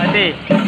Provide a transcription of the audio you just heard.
Ada.